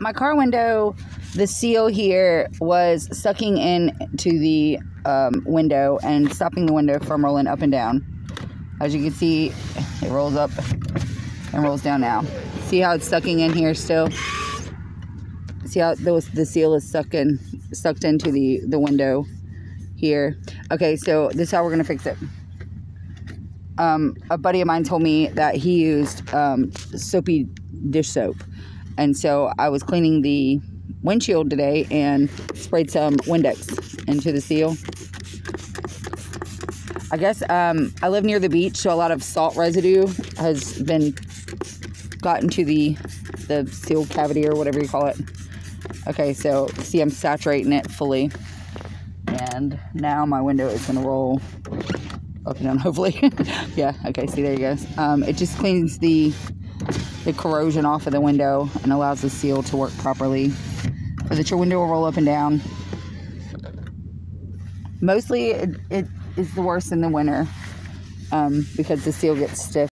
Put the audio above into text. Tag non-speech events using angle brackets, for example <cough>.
my car window, the seal here was sucking in to the um, window and stopping the window from rolling up and down. As you can see, it rolls up and rolls down now. See how it's sucking in here still? See how those the seal is sucking sucked into the the window here. Okay, so this is how we're gonna fix it. Um, a buddy of mine told me that he used um, soapy dish soap, and so I was cleaning the windshield today and sprayed some Windex into the seal. I guess um, I live near the beach, so a lot of salt residue has been gotten to the the seal cavity or whatever you call it. Okay, so see, I'm saturating it fully, and now my window is gonna roll up and down. <laughs> Hopefully, yeah. Okay, see there you go. Um, it just cleans the the corrosion off of the window and allows the seal to work properly, so that your window will roll up and down. Mostly, it, it is the worst in the winter um, because the seal gets stiff.